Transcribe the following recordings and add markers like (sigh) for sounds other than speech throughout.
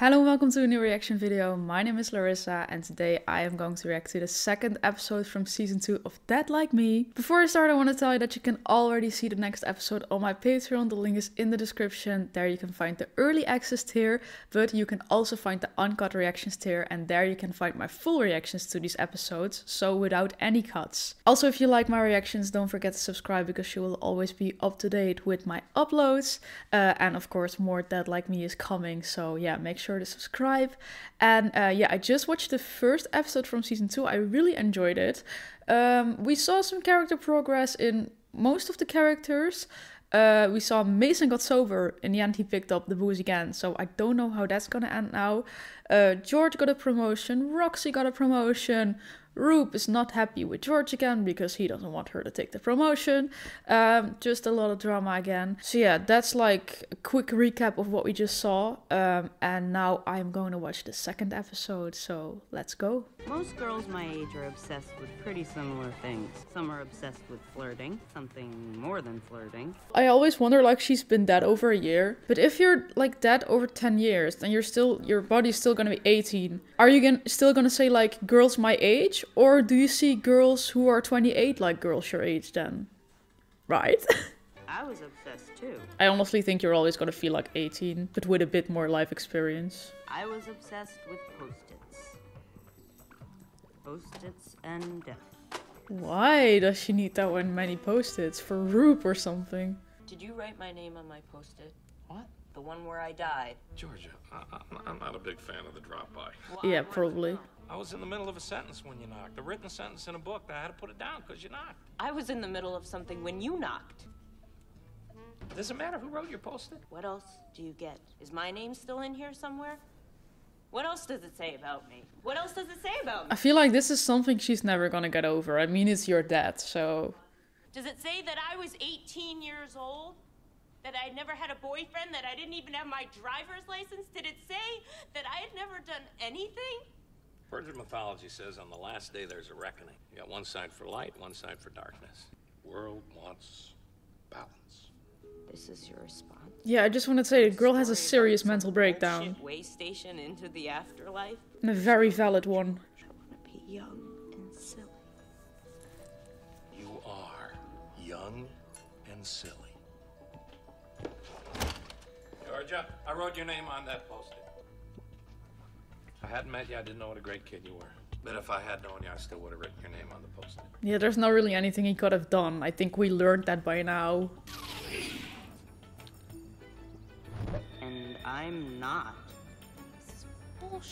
Hello and welcome to a new reaction video. My name is Larissa and today I am going to react to the second episode from season 2 of Dead Like Me. Before I start I want to tell you that you can already see the next episode on my Patreon. The link is in the description. There you can find the early access tier, but you can also find the uncut reactions tier and there you can find my full reactions to these episodes, so without any cuts. Also if you like my reactions don't forget to subscribe because you will always be up to date with my uploads. Uh, and of course more Dead Like Me is coming, so yeah make sure sure to subscribe. And uh, yeah, I just watched the first episode from season two. I really enjoyed it. Um, we saw some character progress in most of the characters. Uh, we saw Mason got sober. In the end, he picked up the booze again. So I don't know how that's gonna end now. Uh, George got a promotion. Roxy got a promotion. Rube is not happy with George again because he doesn't want her to take the promotion. Um, just a lot of drama again. So yeah, that's like a quick recap of what we just saw. Um, and now I'm going to watch the second episode. So let's go. Most girls my age are obsessed with pretty similar things. Some are obsessed with flirting, something more than flirting. I always wonder like she's been dead over a year. But if you're like dead over 10 years, then you're still your body's still gonna be 18. Are you gonna, still gonna say like girls my age? Or do you see girls who are 28 like girls your age then? Right? (laughs) I was obsessed too. I honestly think you're always gonna feel like 18, but with a bit more life experience. I was obsessed with post-its. Post-its and death. Why does she need that one many post-its? For Rube or something? Did you write my name on my post-it? What? The one where I died. Georgia, I, am not a big fan of the drop-by. Well, yeah, probably. I was in the middle of a sentence when you knocked. A written sentence in a book. That I had to put it down because you knocked. I was in the middle of something when you knocked. Does it matter who wrote your post-it? What else do you get? Is my name still in here somewhere? What else does it say about me? What else does it say about me? I feel like this is something she's never gonna get over. I mean, it's your dad, so. Does it say that I was 18 years old? That I never had a boyfriend? That I didn't even have my driver's license? Did it say that I had never done anything? Virgin mythology says on the last day there's a reckoning. You got one side for light, one side for darkness. world wants balance. This is your response. Yeah, I just want to say the girl has a serious mental breakdown. Way station into the afterlife. And a very valid one. I want to be young and silly. You are young and silly. Georgia, I wrote your name on that post-it. I hadn't met you, I didn't know what a great kid you were. But if I had known you, I still would have written your name on the post-it. Yeah, there's not really anything he could have done. I think we learned that by now. And I'm not.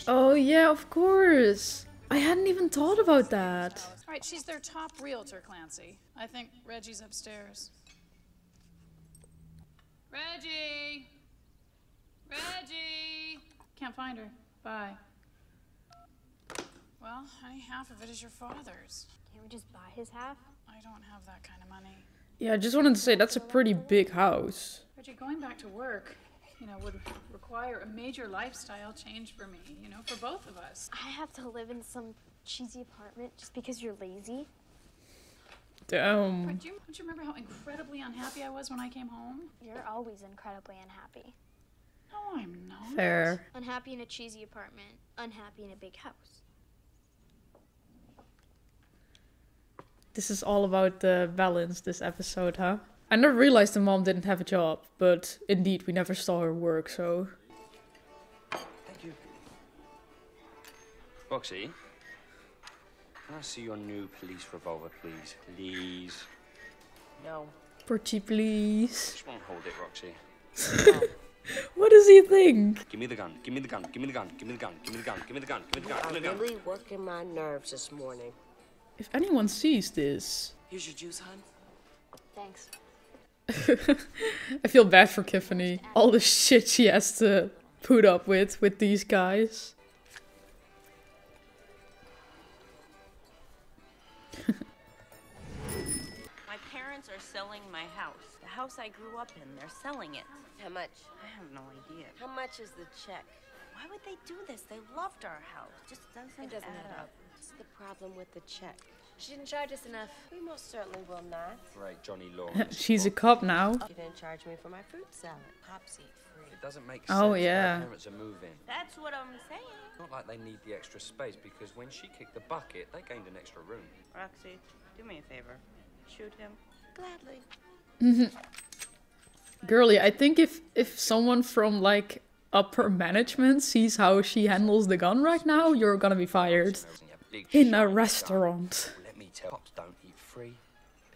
Oh yeah, of course. I hadn't even thought about that. All right, she's their top realtor, Clancy. I think Reggie's upstairs. Reggie! Reggie! Can't find her. Bye. Well, honey, half of it is your father's. Can't we just buy his half? I don't have that kind of money. Yeah, I just wanted to say that's a pretty big house. Reggie, going back to work, you know, would require a major lifestyle change for me, you know, for both of us. I have to live in some cheesy apartment just because you're lazy? Damn. But do you, don't you remember how incredibly unhappy I was when I came home? You're always incredibly unhappy. No, I'm not. Fair. Unhappy in a cheesy apartment, unhappy in a big house. This is all about the balance, this episode, huh? I never realized the mom didn't have a job, but indeed, we never saw her work, so... Thank you. Roxy, can I see your new police revolver, please? Please. No. Pretty please. Just won't hold it, Roxy. (laughs) what does he think? Give me the gun. Give me the gun. Give me the gun. Give me the gun. Give me the gun. Give me the gun. Give me the gun. Give me the gun. I'm really working my nerves this morning. If anyone sees this... Here's your juice, hon. Thanks. (laughs) I feel bad for Tiffany. All the shit she has to put up with, with these guys. (laughs) my parents are selling my house. The house I grew up in, they're selling it. How much? I have no idea. How much is the check? Why would they do this? They loved our house. Just doesn't, It doesn't add add up. up. What's the problem with the check? She didn't charge us enough. We most certainly will not. Great Johnny Law. (laughs) She's a cop now. You didn't charge me for my fruit salad. Pops eat free. It doesn't make oh, sense. Oh, yeah. Her parents are moving. That's what I'm saying. Not like they need the extra space because when she kicked the bucket, they gained an extra room. Roxy, do me a favor. Shoot him. Gladly. (laughs) Girly, I think if if someone from like upper management sees how she handles the gun right now, you're gonna be fired. Smells a big In a gun. restaurant. Let me tell cops don't eat free.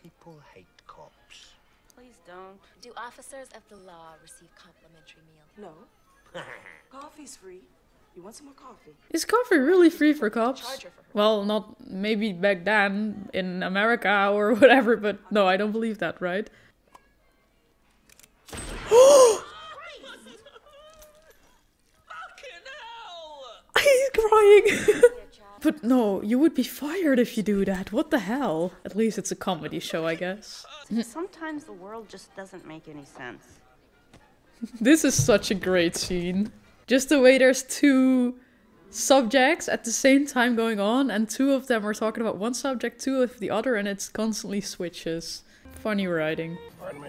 People hate cops. Please don't. Do officers of the law receive complimentary meal? No. (laughs) Coffee's free. You want some more coffee? Is coffee really free for cops? For. Well, not maybe back then in America or whatever, but no, I don't believe that, right? (gasps) (gasps) (laughs) He's crying. (laughs) but no, you would be fired if you do that. What the hell? At least it's a comedy show, I guess. (laughs) Sometimes the world just doesn't make any sense. (laughs) This is such a great scene. Just the way there's two subjects at the same time going on, and two of them are talking about one subject, two of the other, and it constantly switches. Funny writing. Pardon me.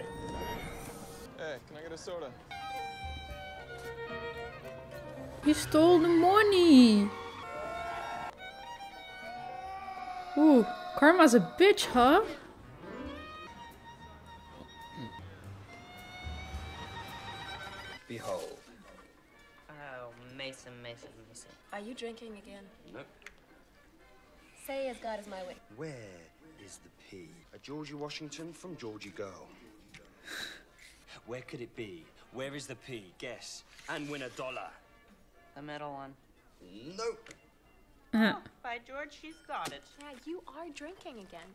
Hey, can I get a soda? You stole the money! Ooh, Karma's a bitch, huh? Behold. Oh, Mason, Mason, Mason. Are you drinking again? Nope. Say as God is my witness. Where is the P? A Georgie Washington from Georgie Girl. (sighs) Where could it be? Where is the P? Guess. And win a dollar. The middle one. Nope. Uh-huh. Oh, by George, she's got it. Yeah, you are drinking again.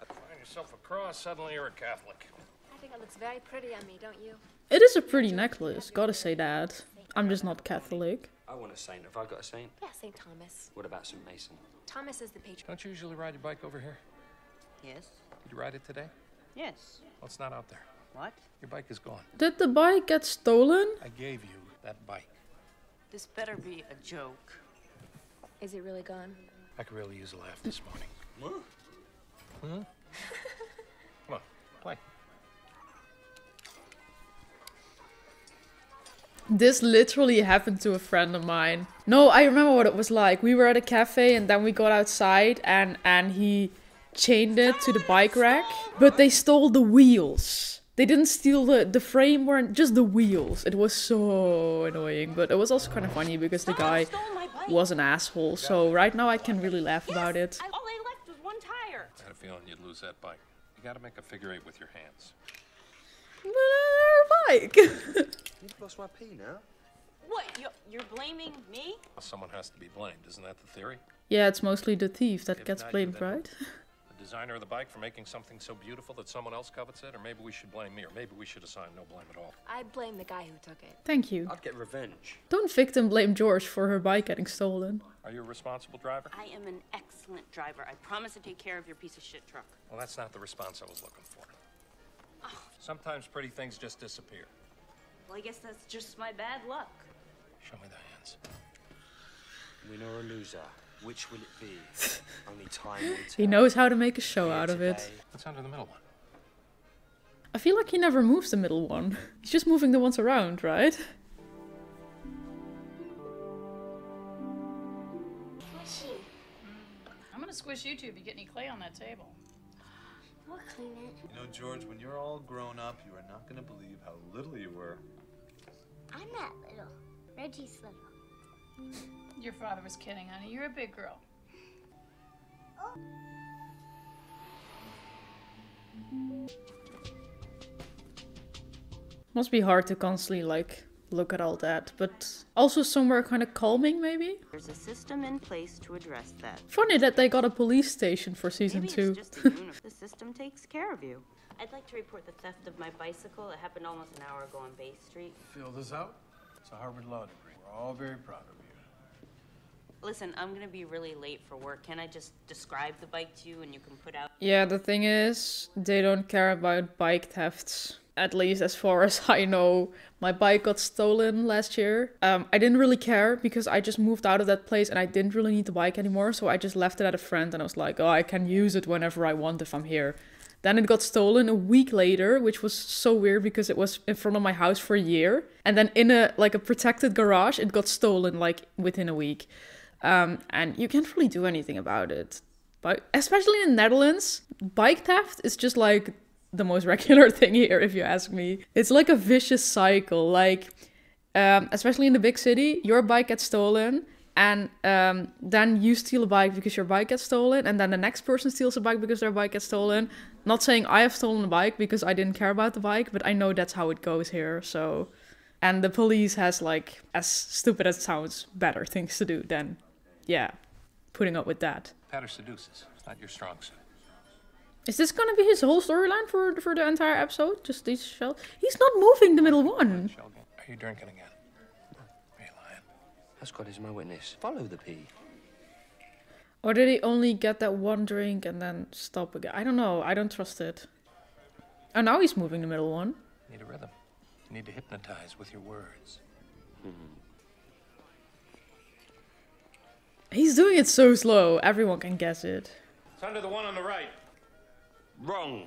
I Find yourself a cross, suddenly you're a Catholic. I think it looks very pretty on me, don't you? It is a pretty necklace, gotta say that. I'm just not Catholic. I want a saint. Have I got a saint? Yeah, St. Thomas. What about St. Mason? Thomas is the patron. Don't you usually ride your bike over here? Yes? Did you ride it today? Yes. Well, it's not out there. What? Your bike is gone. Did the bike get stolen? I gave you that bike. This better be a joke. Is it really gone? I could really use a laugh this morning. Hmm? (laughs) Come on, play. This literally happened to a friend of mine. No, I remember what it was like. We were at a cafe and then we got outside and and he chained it to the bike rack, but they stole the wheels. They didn't steal the the frame, weren't just the wheels. It was so annoying, but it was also kind of funny because the guy Stole my bike. Was an asshole. So right now I can really laugh about it. All they left was one tire. I had a feeling you'd lose that bike. You gotta make a figure eight with your hands. But bike. (laughs) You've lost my P now. What? You're, you're blaming me? Someone has to be blamed, isn't that the theory? yeah, it's mostly the thief that If gets not you, blamed, right? (laughs) The designer of the bike for making something so beautiful that someone else covets it? Or maybe we should blame me, or maybe we should assign no blame at all. I blame the guy who took it. Thank you. I'd get revenge. Don't victim blame George for her bike getting stolen. Are you a responsible driver? I am an excellent driver. I promise to take care of your piece of shit truck. Well, that's not the response I was looking for. Ah. Sometimes pretty things just disappear. Well, I guess that's just my bad luck. Show me the hands. Win or a loser? Which will it be? Only time will tell. (laughs) He knows how to make a show Here out of it. What's under the middle one? I feel like he never moves the middle one. He's just moving the ones around, right? I'm gonna squish you two if you get any clay on that table. We'll clean it. You know, George, when you're all grown up, you are not going to believe how little you were. I'm not little. Reggie's little. Your father was kidding, honey. You're a big girl. Must be hard to constantly like look at all that, but also somewhere kind of calming maybe. There's a system in place to address that. Funny that they got a police station for season Maybe two. it's just (laughs) the system takes care of you. I'd like to report the theft of my bicycle. It happened almost an hour ago on Bay Street. Fill this out. It's a Harvard Law degree. We're all very proud of you. Listen, I'm gonna be really late for work. Can I just describe the bike to you and you can put out? Yeah, the thing is, they don't care about bike thefts at least as far (laughs) as I know, my bike got stolen last year. Um, I didn't really care because I just moved out of that place and I didn't really need the bike anymore. So I just left it at a friend and I was like, oh, I can use it whenever I want if I'm here. Then it got stolen a week later, which was so weird because it was in front of my house for a year. And then in a like a protected garage, it got stolen like within a week. Um, and you can't really do anything about it. But especially in the Netherlands, bike theft is just like the most (laughs) regular thing here, if you ask me. It's like a vicious cycle. Like, um, especially in the big city, your bike gets stolen, and um, then you steal a bike because your bike gets stolen, and then the next person steals a bike because their bike gets stolen. Not saying I have stolen a bike because I didn't care about the bike, but I know that's how it goes here. So, and the police has like, as stupid as it sounds, better things to do than, yeah, putting up with that. Patter seduces. It's not your strong suit. Is this gonna be his whole storyline for for the entire episode? Just these shells? He's not moving the middle one. Are you drinking again? Are you lying? Ascot is my witness. Follow the P. Or did he only get that one drink and then stop again? I don't know. I don't trust it. Oh, now he's moving the middle one. You need a rhythm. You need to hypnotize with your words. Mm-hmm. He's doing it so slow. Everyone can guess it. It's under the one on the right. Wrong.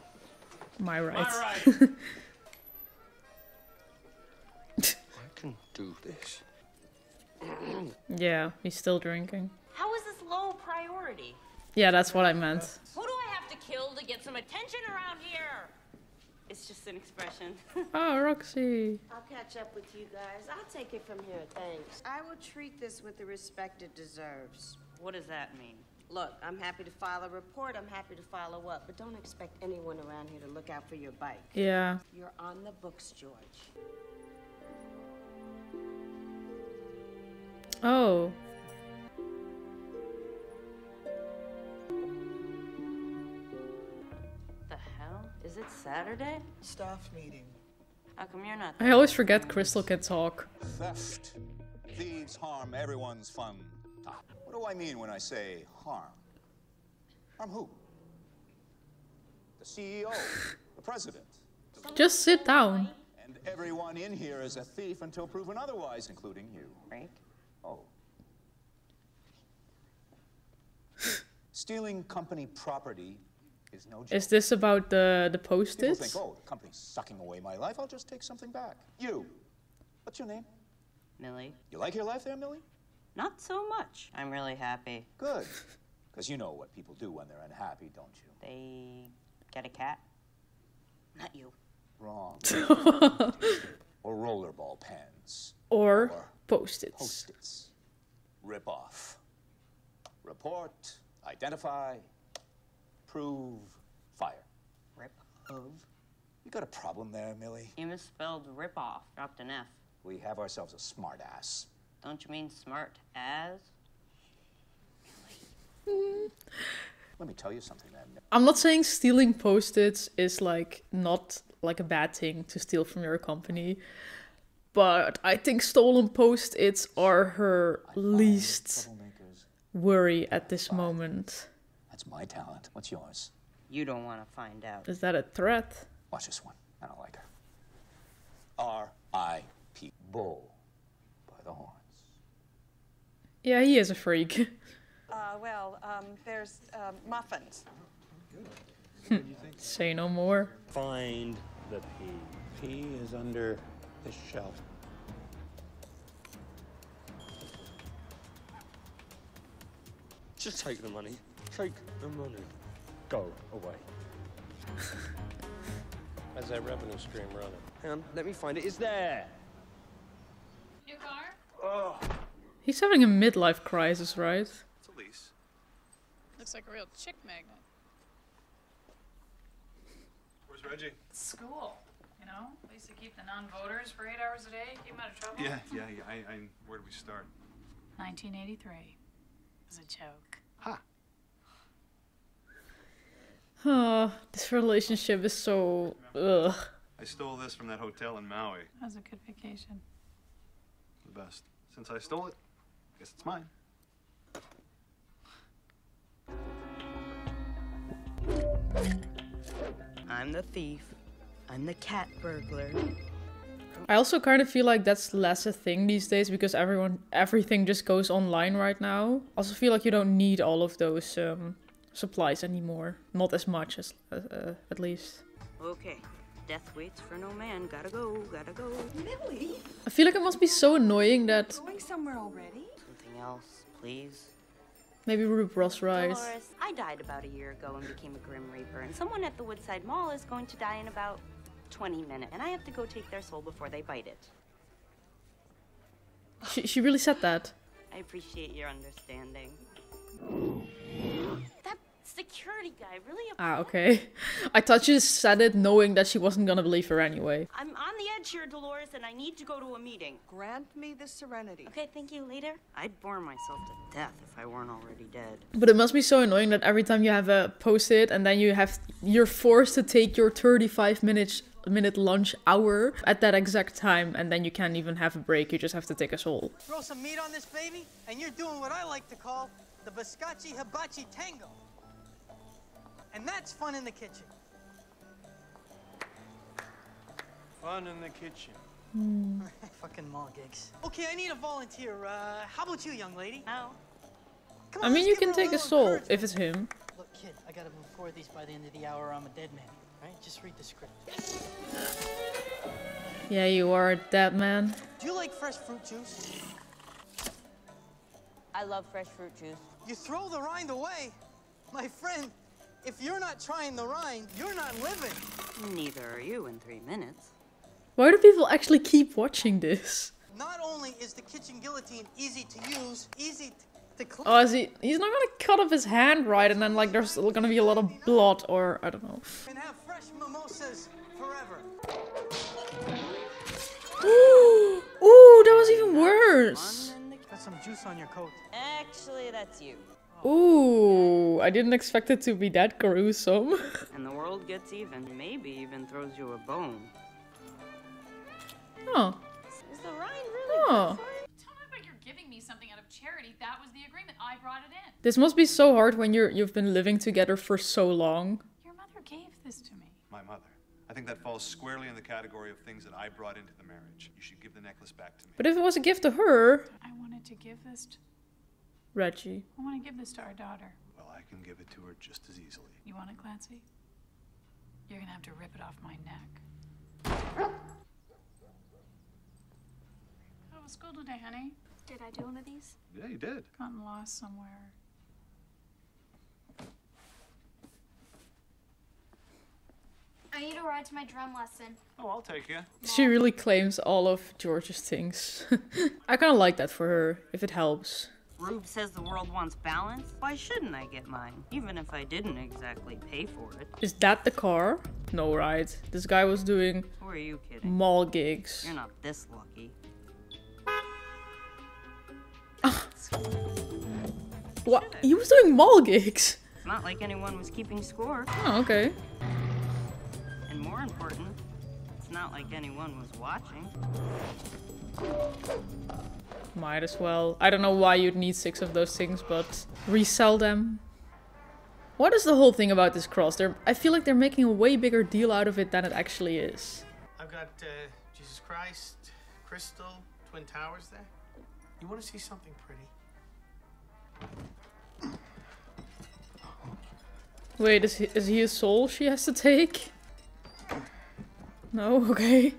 My right. My right. (laughs) I can do this. (clears throat) yeah, he's still drinking. How is this low priority? Yeah, that's what I meant. Who do I have to kill to get some attention around here? It's just an expression. (laughs) Oh, Roxy. I'll catch up with you guys. I'll take it from here, thanks. I will treat this with the respect it deserves. what does that mean? Look, I'm happy to file a report. I'm happy to follow up, but don't expect anyone around here to look out for your bike. Yeah. You're on the books, George. Oh. Is it Saturday? Staff meeting. How come you're not? I always forget Crystal can talk. Theft. Thieves harm everyone's fun. What do I mean when I say harm? Harm who? The CEO, the president. Just sit down. And everyone in here is a thief until proven otherwise, including you. Right? Oh. Stealing company property is no joke. Is this about the the People post-its? think, oh, the company's sucking away my life. I'll just take something back. You. What's your name? Millie? You like your life there, Millie? Not so much. I'm really happy. Good. Because you know what people do when they're unhappy, don't you? They get a cat. Not you. Wrong. (laughs) or rollerball pens. Or post-its. Post-its. Rip off. Report. Identify. Prove. Fire. Rip. Of. You got a problem there, Millie? You misspelled rip off. Dropped an F. We have ourselves a smart ass. Don't you mean smart as? (laughs) Let me tell you something then. I'm not saying stealing post-its is like not like a bad thing to steal from your company, but I think stolen post-its are her least worry at this moment. That's my talent. What's yours? You don't want to find out. Is that a threat? Watch this one. I don't like her. R.I.P. Bull. By the horns. Yeah, he is a freak. (laughs) Uh, well, um, there's um, muffins. (laughs) Say no more. Find the P. P is under this shelf. Just take the money. Take the money. Go away. (laughs) How's that revenue stream running? Hang on, let me find. It's there. New car? Oh. He's having a midlife crisis, right? It's Elise. Looks like a real chick magnet. Where's Reggie? School, you know? At least to keep the non-voters for eight hours a day, keep them out of trouble. Yeah, yeah, yeah. I, I, where do we start? 1983 It was a joke. Oh, this relationship is so ugh. I stole this from that hotel in Maui. That was a good vacation. The best. Since I stole it, I guess it's mine. I'm the thief. I'm the cat burglar. I also kind of feel like that's less a thing these days because everyone everything just goes online right now. Also feel like you don't need all of those um, supplies anymore. Not as much as uh, uh, at least. Okay, death waits for no man. Gotta go, gotta go. Millie, I feel like it must be so annoying that going somewhere already? Something else, please. maybe Rube was right. Dolores, I died about a year ago and became a Grim Reaper, and someone at the Woodside Mall is going to die in about 20 minutes, and I have to go take their soul before they bite it. She, she really said that. I appreciate your understanding. That security guy really. Ah, okay. (laughs) I thought she said it knowing that she wasn't gonna believe her anyway. I'm on the edge here, Dolores, and I need to go to a meeting. Grant me the serenity. Okay, thank you. Later. I'd bore myself to death if I weren't already dead. But it must be so annoying that every time you have a post-it and then you have you're forced to take your 35 minutes minute lunch hour at that exact time and then you can't even have a break you just have to take a soul Throw some meat on this baby, and you're doing what I like to call the Biscacci Hibachi Tango. And that's fun in the kitchen. Fun in the kitchen. (laughs) Fucking mall gigs. Okay, I need a volunteer. Uh, how about you, young lady? No. Come i mean you can her a take a little soul if it's him Look, kid, I gotta move four of these by the end of the hour or I'm a dead man. Right? Just read the script. yeah you are a dead man Do you like fresh fruit juice? I love fresh fruit juice. You throw the rind away. My friend, if you're not trying the rind, you're not living. Neither are you in three minutes. why do people actually keep watching this Not only is the kitchen guillotine easy to use, easy to clean. oh is he he's not gonna cut off his hand right and then like there's gonna be a lot of blood or i don't know And have fresh mimosas forever. (gasps) Ooh, that was even worse. Got some juice on your coat. Eh, Actually, that's you. Ooh, I didn't expect it to be that gruesome. (laughs) And the world gets even. Maybe even throws you a bone. oh, Is the rind really oh. Tell me you're giving me something out of charity. That was the agreement. I brought it in. This must be so hard when you're you've been living together for so long. Your mother gave this to me. My mother. I think that falls squarely in the category of things that I brought into the marriage. You should give the necklace back to me. But if it was a gift to her, I wanted to give this. To, Reggie. I want to give this to our daughter. Well, I can give it to her just as easily. You want it, Clancy? You're gonna have to rip it off my neck. How was school today, honey? Did I do one of these? Yeah, you did. Gotten lost somewhere. I need a ride to my drum lesson. Oh, I'll take you. She really claims all of George's things. (laughs) I kind of like that for her, if it helps. Rube says the world wants balance. Why shouldn't I get mine? Even if I didn't exactly pay for it. Is that the car? No, right. This guy was doing Who are you kidding? mall gigs. You're not this lucky. (laughs) What? He was doing mall gigs. It's not like anyone was keeping score. Oh, okay. And more important, it's not like anyone was watching. Might as well. I don't know why you'd need six of those things, but resell them. What is the whole thing about this cross? They're, I feel like they're making a way bigger deal out of it than it actually is. I've got uh, Jesus Christ, Crystal, Twin Towers there. You want to see something pretty? Wait, is he, is he a soul she has to take? No? (laughs) Okay.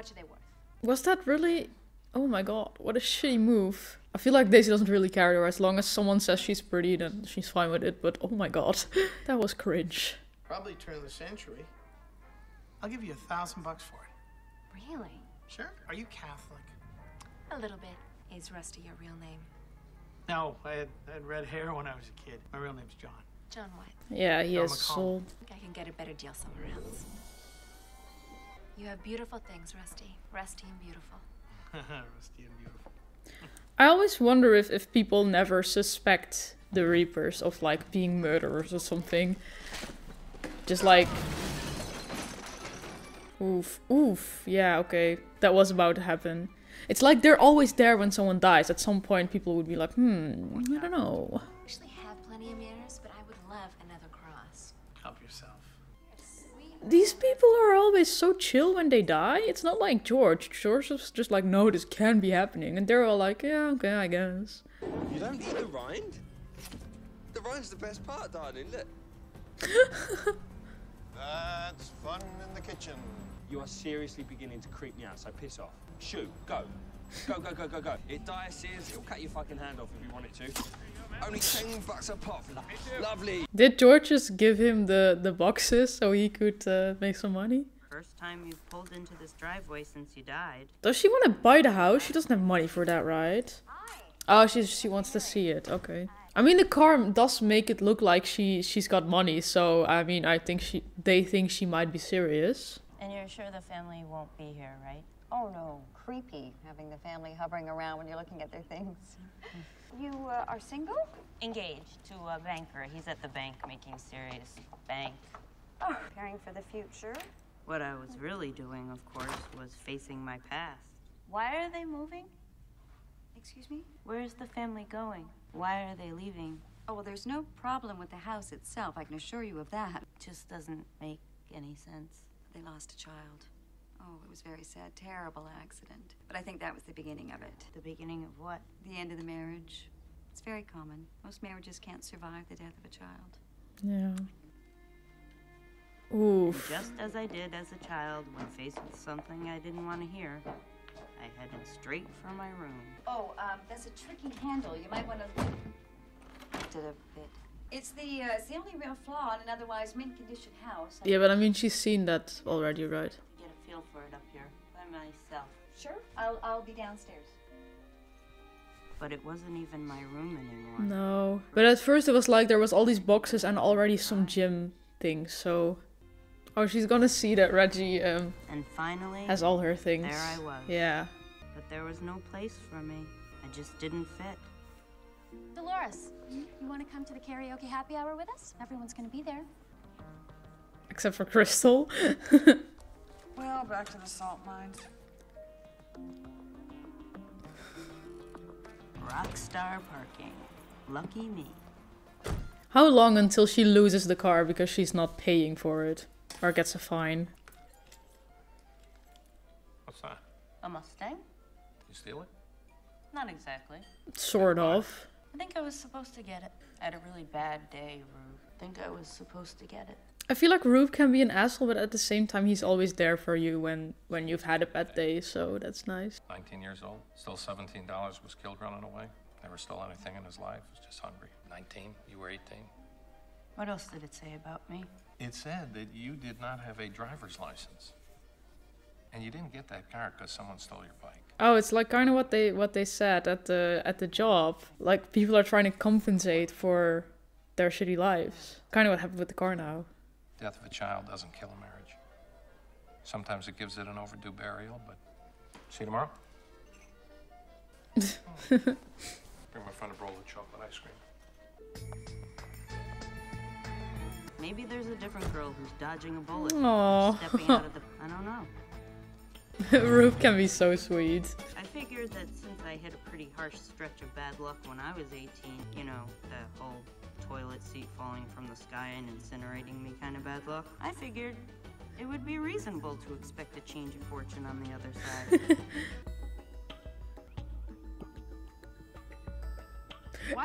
Much are they worth? Was that really... Oh my god, what a shitty move. I feel like Daisy doesn't really care though. As long as someone says she's pretty, then she's fine with it. But oh my god, (laughs) that was cringe. Probably turn of the century. I'll give you a thousand bucks for it. Really? Sure. Are you Catholic? A little bit. Is Rusty your real name? No, I had, I had red hair when I was a kid. My real name's John. John what? Yeah, he John has a McCall. soul. I think I can get a better deal somewhere else. You have beautiful things, Rusty. Rusty and beautiful. (laughs) Rusty and beautiful. I always wonder if, if people never suspect the Reapers of like being murderers or something. Just like. Oof, oof. Yeah, okay. That was about to happen. It's like they're always there when someone dies. At some point, people would be like, hmm, I don't know. These people are always so chill when they die. It's not like George. George is just like, no, this can be happening. And they're all like, yeah, okay, I guess. You don't eat the rind? The rind's the best part, darling. Look. (laughs) That's fun in the kitchen. You are seriously beginning to creep me out, so piss off. Shoot, go. Go, go, go, go, go. It dices, it'll cut your fucking hand off if you want it to. Only 10 bucks a pop. Lovely. Did George just give him the, the boxes so he could uh, make some money? First time you've pulled into this driveway since you died. Does she want to buy the house? She doesn't have money for that, right? Oh, she she wants to see it. Okay. I mean, the car does make it look like she she's got money. So I mean, I think she they think she might be serious. And you're sure the family won't be here, right? Oh no, creepy having the family hovering around when you're looking at their things. (laughs) You uh, are single? Engaged to a banker. He's at the bank making serious bank. Oh, preparing for the future. What I was really doing, of course, was facing my past. Why are they moving? Excuse me? Where's the family going? Why are they leaving? Oh, well, there's no problem with the house itself. I can assure you of that. Just doesn't make any sense. They lost a child. Oh, it was very sad. Terrible accident. But I think that was the beginning of it. The beginning of what? The end of the marriage. It's very common. Most marriages can't survive the death of a child. Yeah. Oof. Just as I did as a child when faced with something I didn't want to hear, I headed straight for my room. Oh, um, that's a tricky handle. You might want to lift it a bit. It's the uh, it's the only real flaw in an otherwise mint condition house. Yeah, but I mean, she's seen that already, right? Get a feel for it up here by myself. Sure, I'll I'll be downstairs. But it wasn't even my room anymore. No. But at first it was like there was all these boxes and already some gym things. So, oh, she's gonna see that Reggie um And finally, has all her things. there I was. Yeah. But there was no place for me. I just didn't fit. Dolores, you want to come to the karaoke happy hour with us? Everyone's going to be there. Except for Crystal. (laughs) Well, back to the salt mines. Rockstar parking. Lucky me. How long until she loses the car because she's not paying for it or gets a fine? What's that? A Mustang? You steal it? Not exactly. Sort of. I think I was supposed to get it. I had a really bad day, Rube. I think I was supposed to get it. I feel like Rube can be an asshole, but at the same time, he's always there for you when when you've had a bad day. So that's nice. 19 years old, still $17 was killed running away. Never stole anything in his life, was just hungry. 19, you were 18. What else did it say about me? It said that you did not have a driver's license. And you didn't get that car because someone stole your bike. Oh, it's like kind of what they what they said at the at the job. Like people are trying to compensate for their shitty lives. Kind of what happened with the car now. Death of a child doesn't kill a marriage. Sometimes it gives it an overdue burial, but see you tomorrow? (laughs) Bring my friend a bowl of chocolate ice cream. Maybe there's a different girl who's dodging a bullet. Aw. Stepping out of the. I don't know. (laughs) Rube can be so sweet. I figured that since I hit a pretty harsh stretch of bad luck when I was 18, you know, the whole toilet seat falling from the sky and incinerating me kind of bad luck, I figured it would be reasonable to expect a change of fortune on the other side. (laughs)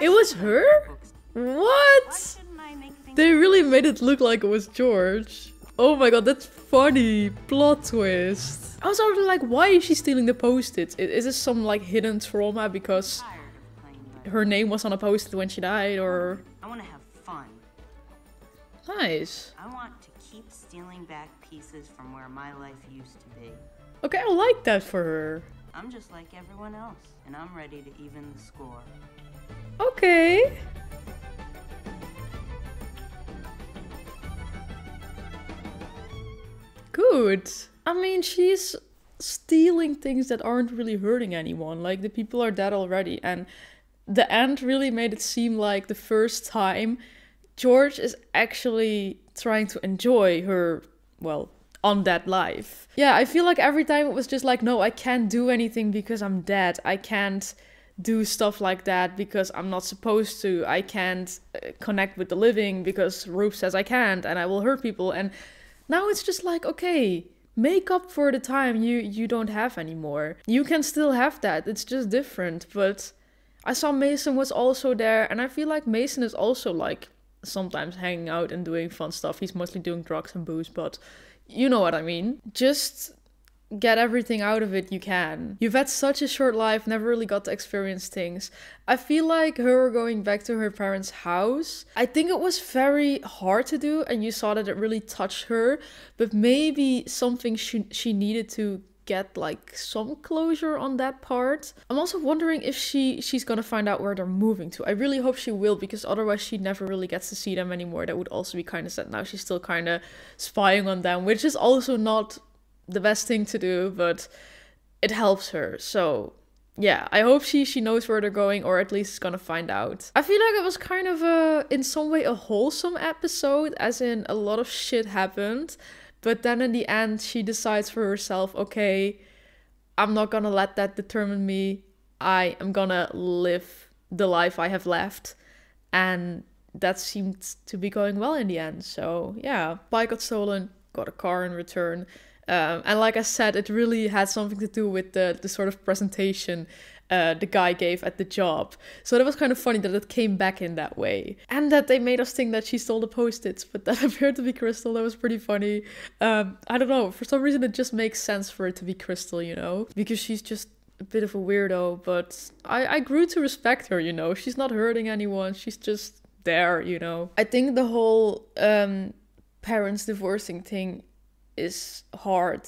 It was her? What? They really made it look like it was George. Oh my god, that's funny. Plot twist. I was already like, why is she stealing the post-its? Is this some like hidden trauma because her name was on a post-it when she died or... Want to have fun. Nice. I want to keep stealing back pieces from where my life used to be. Okay, I like that for her. I'm just like everyone else, and I'm ready to even the score. Okay. Good. I mean, she's stealing things that aren't really hurting anyone. Like, the people are dead already. And the end really made it seem like the first time George is actually trying to enjoy her, well, on undead life. Yeah, I feel like every time it was just like, no, I can't do anything because I'm dead. I can't do stuff like that because I'm not supposed to. I can't uh, connect with the living because Rube says I can't and I will hurt people. And Now it's just like, okay, make up for the time you you don't have anymore. You can still have that. It's just different, but I saw Mason was also there and I feel like Mason is also like sometimes hanging out and doing fun stuff. He's mostly doing drugs and booze, but you know what I mean. Just get everything out of it you can. You've had such a short life, never really got to experience things. I feel like her going back to her parents' house, I think it was very hard to do and you saw that it really touched her, but maybe something she she needed to get like some closure on that part. I'm also wondering if she she's gonna find out where they're moving to. I really hope she will because otherwise she never really gets to see them anymore. That would also be kind of sad. Now she's still kind of spying on them, which is also not the best thing to do, but it helps her. So yeah, I hope she she knows where they're going, or at least is gonna find out. I feel like it was kind of a in some way a wholesome episode, as in a lot of shit happened, but then in the end she decides for herself, okay, I'm not gonna let that determine me. I am gonna live the life I have left, and that seemed to be going well in the end. So yeah, bike got stolen, got a car in return. Um, and like I said, it really had something to do with the, the sort of presentation uh, the guy gave at the job. So that was kind of funny that it came back in that way. And that they made us think that she stole the post its, but that (laughs) appeared to be Crystal. That was pretty funny. Um, I don't know. For some reason, it just makes sense for it to be Crystal, you know? Because she's just a bit of a weirdo, but I, I grew to respect her, you know? She's not hurting anyone, she's just there, you know? I think the whole um, parents divorcing thing is hard,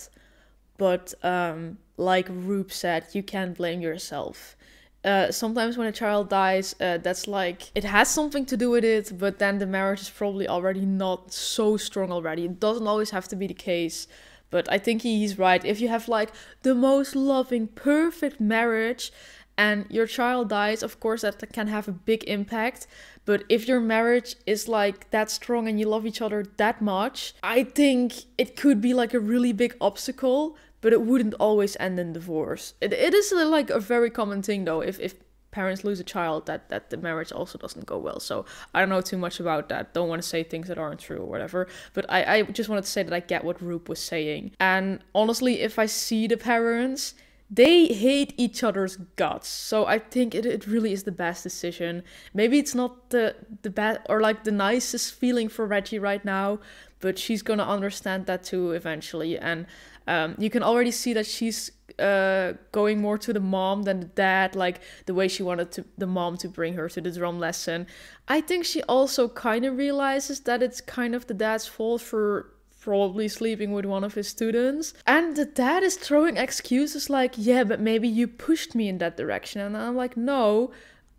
but um, like Rube said, you can't blame yourself. Uh, sometimes when a child dies, uh, that's like it has something to do with it, but then the marriage is probably already not so strong already. It doesn't always have to be the case, but I think he's right. If you have like the most loving, perfect marriage, and your child dies, of course, that can have a big impact. But if your marriage is like that strong and you love each other that much, I think it could be like a really big obstacle, but it wouldn't always end in divorce. It, it is a, like a very common thing though. If, if parents lose a child, that, that the marriage also doesn't go well. So I don't know too much about that. Don't want to say things that aren't true or whatever. But I, I just wanted to say that I get what Rube was saying. And honestly, if I see the parents, they hate each other's guts. So I think it, it really is the best decision. Maybe it's not the the best or like the nicest feeling for Reggie right now, but she's gonna understand that too eventually. And um, you can already see that she's uh, going more to the mom than the dad, like the way she wanted to the mom to bring her to the drum lesson. I think she also kind of realizes that it's kind of the dad's fault for probably sleeping with one of his students. And the dad is throwing excuses like, yeah, but maybe you pushed me in that direction. And I'm like, no,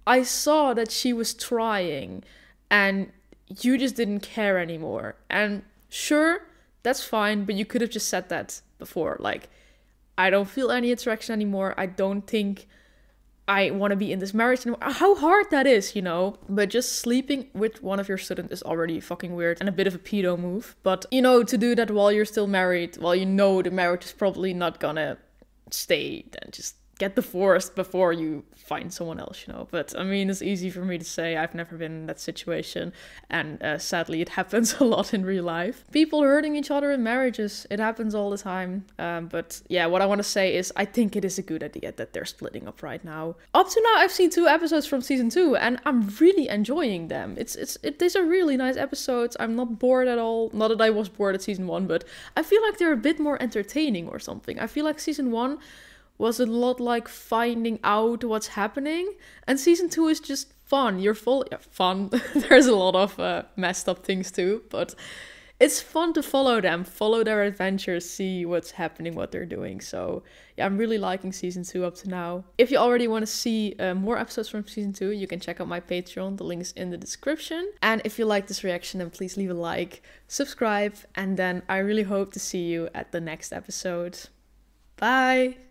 I saw that she was trying and you just didn't care anymore. And sure, that's fine, but you could have just said that before. Like, I don't feel any attraction anymore. I don't think I want to be in this marriage anymore. How hard that is, you know? But just sleeping with one of your students is already fucking weird and a bit of a pedo move. But, you know, to do that while you're still married, while you know the marriage is probably not gonna stay, then just get the forest before you find someone else, you know. But I mean, it's easy for me to say. I've never been in that situation, and uh, sadly, it (laughs) happens a lot in real life. People hurting each other in marriages, it happens all the time. Um, but yeah, what I want to say is, I think it is a good idea that they're splitting up right now. Up to now, I've seen two episodes from season two, and I'm really enjoying them. It's it's it, these are really nice episodes. I'm not bored at all. Not that I was bored at season one, but I feel like they're a bit more entertaining or something. I feel like season one was a lot like finding out what's happening, and season two is just fun. You're full yeah, fun. (laughs) There's a lot of uh, messed up things too, but it's fun to follow them, follow their adventures, see what's happening, what they're doing. So yeah, I'm really liking season two up to now. If you already want to see uh, more episodes from season two, you can check out my Patreon. The link's in the description. And if you like this reaction, then please leave a like, subscribe, and then I really hope to see you at the next episode. Bye.